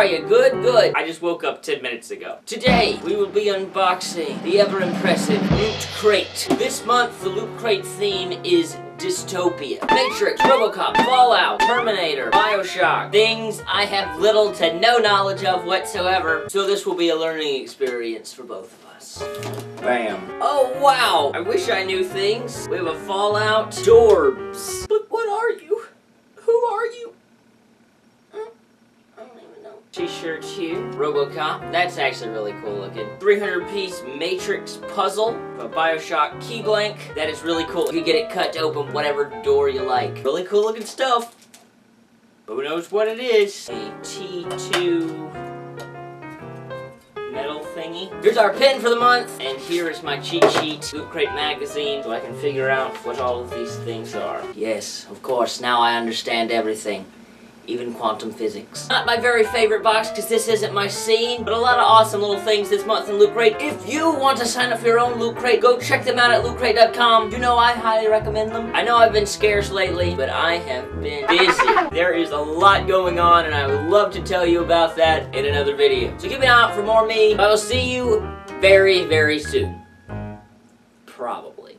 are you? Good, good. I just woke up 10 minutes ago. Today, we will be unboxing the ever-impressive Loot Crate. This month, the Loot Crate theme is dystopia. Matrix, Robocop, Fallout, Terminator, Bioshock. Things I have little to no knowledge of whatsoever. So this will be a learning experience for both of us. Bam. Oh, wow. I wish I knew things. We have a Fallout. Dorbz. But what are you? Who are you? Hmm? I don't even know. T-shirt here. Robocop. That's actually really cool looking. 300 piece Matrix puzzle. A Bioshock key blank. That is really cool. You get it cut to open whatever door you like. Really cool looking stuff. Who knows what it is? A T2 metal thingy. Here's our pin for the month, and here is my cheat sheet, Loot Crate magazine, so I can figure out what all of these things are. Yes, of course, now I understand everything. Even quantum physics. Not my very favorite box because this isn't my scene, but a lot of awesome little things this month in Loot Crate. If you want to sign up for your own Loot Crate, go check them out at lootcrate.com. You know I highly recommend them. I know I've been scarce lately, but I have been busy. There is a lot going on, and I would love to tell you about that in another video. So keep an eye out for more me. I will see you very, very soon. Probably.